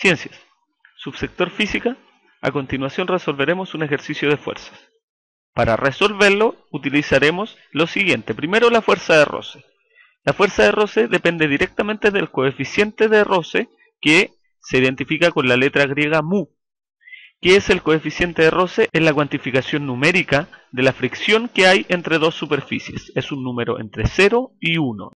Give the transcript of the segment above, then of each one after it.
Ciencias. Subsector física. A continuación resolveremos un ejercicio de fuerzas. Para resolverlo utilizaremos lo siguiente. Primero la fuerza de roce. La fuerza de roce depende directamente del coeficiente de roce que se identifica con la letra griega mu. ¿Qué es el coeficiente de roce? Es la cuantificación numérica de la fricción que hay entre dos superficies. Es un número entre 0 y 1.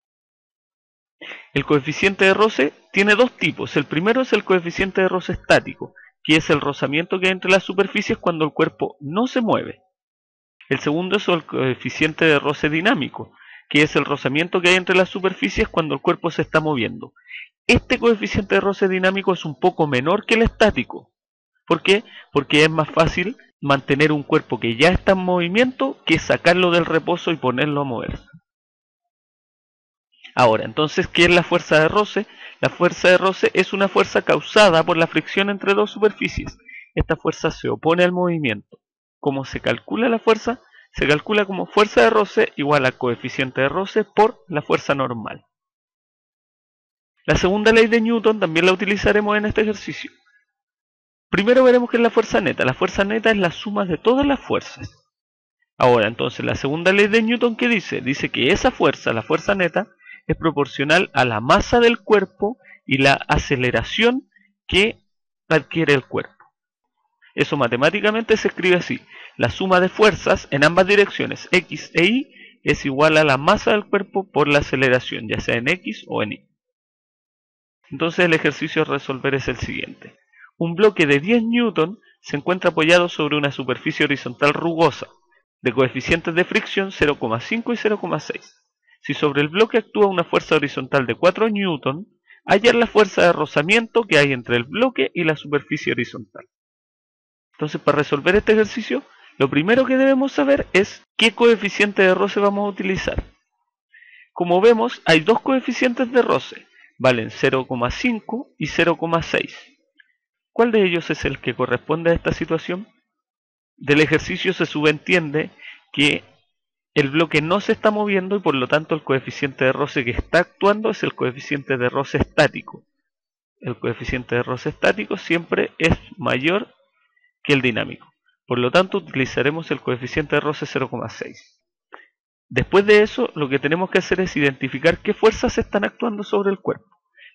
El coeficiente de roce tiene dos tipos. El primero es el coeficiente de roce estático, que es el rozamiento que hay entre las superficies cuando el cuerpo no se mueve. El segundo es el coeficiente de roce dinámico, que es el rozamiento que hay entre las superficies cuando el cuerpo se está moviendo. Este coeficiente de roce dinámico es un poco menor que el estático. ¿Por qué? Porque es más fácil mantener un cuerpo que ya está en movimiento que sacarlo del reposo y ponerlo a moverse. Ahora, entonces, ¿qué es la fuerza de roce? La fuerza de roce es una fuerza causada por la fricción entre dos superficies. Esta fuerza se opone al movimiento. ¿Cómo se calcula la fuerza? Se calcula como fuerza de roce igual a coeficiente de roce por la fuerza normal. La segunda ley de Newton también la utilizaremos en este ejercicio. Primero veremos qué es la fuerza neta. La fuerza neta es la suma de todas las fuerzas. Ahora, entonces, la segunda ley de Newton, ¿qué dice? Dice que esa fuerza, la fuerza neta, es proporcional a la masa del cuerpo y la aceleración que adquiere el cuerpo. Eso matemáticamente se escribe así. La suma de fuerzas en ambas direcciones, x e y, es igual a la masa del cuerpo por la aceleración, ya sea en x o en y. Entonces el ejercicio a resolver es el siguiente. Un bloque de 10 newton se encuentra apoyado sobre una superficie horizontal rugosa, de coeficientes de fricción 0,5 y 0,6. Si sobre el bloque actúa una fuerza horizontal de 4 newton, hallar la fuerza de rozamiento que hay entre el bloque y la superficie horizontal. Entonces, para resolver este ejercicio, lo primero que debemos saber es qué coeficiente de roce vamos a utilizar. Como vemos, hay dos coeficientes de roce, valen 0,5 y 0,6. ¿Cuál de ellos es el que corresponde a esta situación? Del ejercicio se subentiende que el bloque no se está moviendo y por lo tanto el coeficiente de roce que está actuando es el coeficiente de roce estático. El coeficiente de roce estático siempre es mayor que el dinámico. Por lo tanto utilizaremos el coeficiente de roce 0,6. Después de eso lo que tenemos que hacer es identificar qué fuerzas están actuando sobre el cuerpo.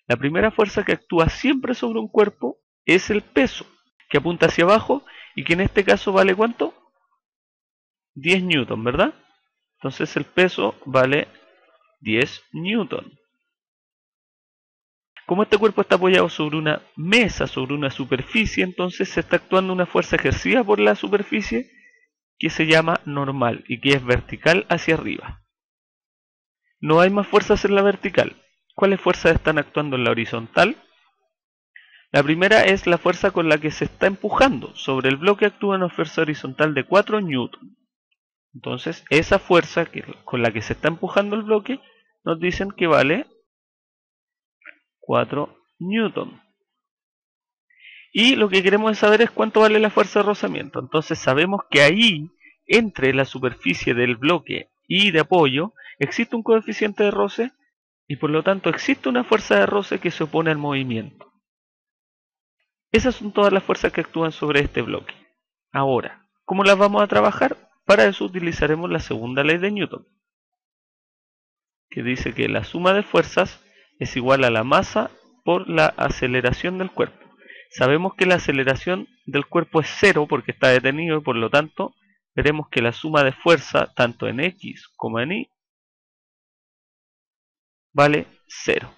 La primera fuerza que actúa siempre sobre un cuerpo es el peso, que apunta hacia abajo y que en este caso vale ¿cuánto? 10 newton, ¿verdad? Entonces el peso vale 10 newton. Como este cuerpo está apoyado sobre una mesa, sobre una superficie, entonces se está actuando una fuerza ejercida por la superficie que se llama normal y que es vertical hacia arriba. No hay más fuerzas en la vertical. ¿Cuáles fuerzas están actuando en la horizontal? La primera es la fuerza con la que se está empujando. Sobre el bloque actúa una fuerza horizontal de 4 newton. Entonces, esa fuerza con la que se está empujando el bloque nos dicen que vale 4 newton. Y lo que queremos saber es cuánto vale la fuerza de rozamiento. Entonces sabemos que ahí, entre la superficie del bloque y de apoyo, existe un coeficiente de roce y por lo tanto existe una fuerza de roce que se opone al movimiento. Esas son todas las fuerzas que actúan sobre este bloque. Ahora, ¿cómo las vamos a trabajar? Para eso utilizaremos la segunda ley de Newton, que dice que la suma de fuerzas es igual a la masa por la aceleración del cuerpo. Sabemos que la aceleración del cuerpo es cero porque está detenido y por lo tanto veremos que la suma de fuerza tanto en x como en y vale cero.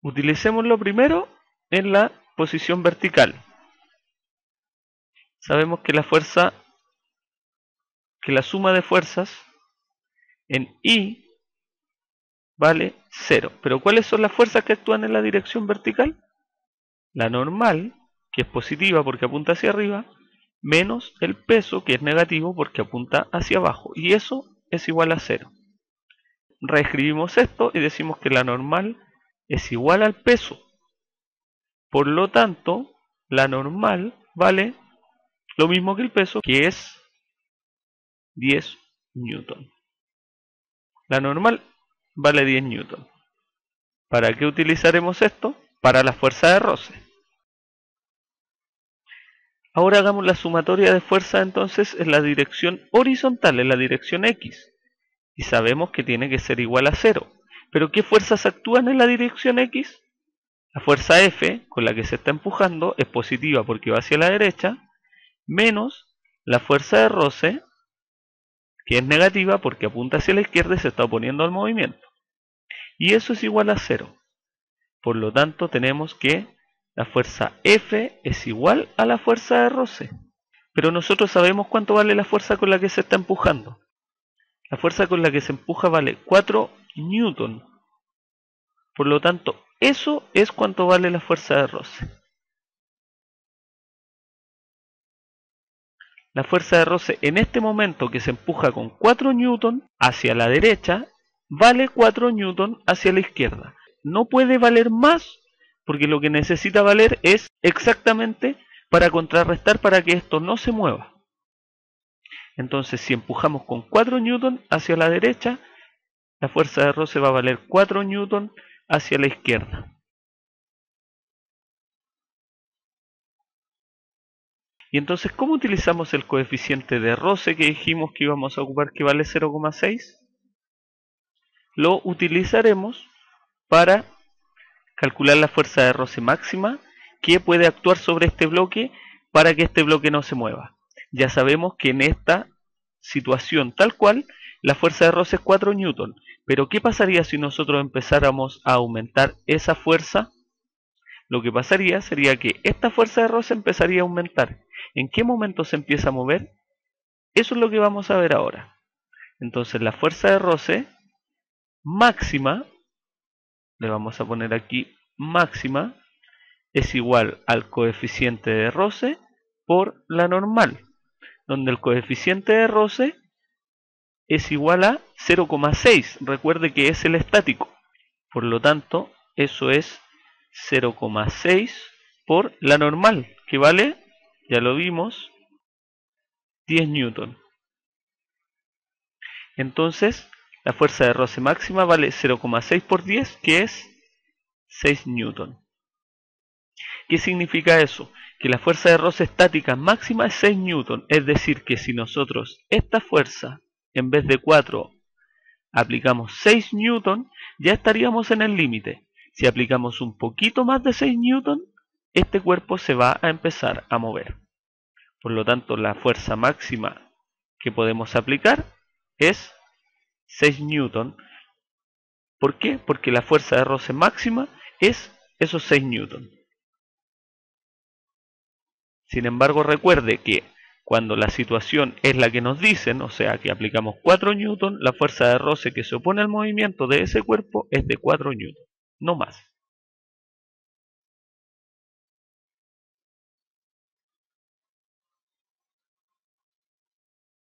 Utilicémoslo primero en la posición vertical. Sabemos que la fuerza que la suma de fuerzas en I vale 0. Pero ¿cuáles son las fuerzas que actúan en la dirección vertical? La normal, que es positiva porque apunta hacia arriba, menos el peso, que es negativo porque apunta hacia abajo. Y eso es igual a 0. Reescribimos esto y decimos que la normal es igual al peso. Por lo tanto, la normal vale lo mismo que el peso, que es 10 newton. La normal vale 10 newton. ¿Para qué utilizaremos esto? para la fuerza de roce. Ahora hagamos la sumatoria de fuerza entonces en la dirección horizontal, en la dirección X. Y sabemos que tiene que ser igual a 0. ¿Pero qué fuerzas actúan en la dirección X? La fuerza F, con la que se está empujando, es positiva porque va hacia la derecha, menos la fuerza de roce, que es negativa porque apunta hacia la izquierda y se está oponiendo al movimiento. Y eso es igual a 0. Por lo tanto, tenemos que la fuerza F es igual a la fuerza de roce. Pero nosotros sabemos cuánto vale la fuerza con la que se está empujando. La fuerza con la que se empuja vale 4 newton. Por lo tanto, eso es cuánto vale la fuerza de roce. La fuerza de roce en este momento que se empuja con 4 newton hacia la derecha, vale 4 newton hacia la izquierda. No puede valer más porque lo que necesita valer es exactamente para contrarrestar para que esto no se mueva. Entonces, si empujamos con 4 newton hacia la derecha, la fuerza de roce va a valer 4 newton hacia la izquierda. Y entonces, ¿cómo utilizamos el coeficiente de roce que dijimos que íbamos a ocupar que vale 0,6? Lo utilizaremos para calcular la fuerza de roce máxima que puede actuar sobre este bloque para que este bloque no se mueva. Ya sabemos que en esta situación tal cual, la fuerza de roce es 4 newton. Pero ¿qué pasaría si nosotros empezáramos a aumentar esa fuerza? Lo que pasaría sería que esta fuerza de roce empezaría a aumentar. ¿En qué momento se empieza a mover? Eso es lo que vamos a ver ahora. Entonces la fuerza de roce máxima le vamos a poner aquí máxima, es igual al coeficiente de roce por la normal, donde el coeficiente de roce es igual a 0,6. Recuerde que es el estático. Por lo tanto, eso es 0,6 por la normal, que vale, ya lo vimos, 10 newton. Entonces, la fuerza de roce máxima vale 0,6 por 10, que es 6 newton. ¿Qué significa eso? Que la fuerza de roce estática máxima es 6 newton. Es decir, que si nosotros esta fuerza, en vez de 4, aplicamos 6 newton, ya estaríamos en el límite. Si aplicamos un poquito más de 6 newton, este cuerpo se va a empezar a mover. Por lo tanto, la fuerza máxima que podemos aplicar es 6 newton. ¿Por qué? Porque la fuerza de roce máxima es esos 6 newton. Sin embargo, recuerde que cuando la situación es la que nos dicen, o sea que aplicamos 4 newton, la fuerza de roce que se opone al movimiento de ese cuerpo es de 4 newton, no más.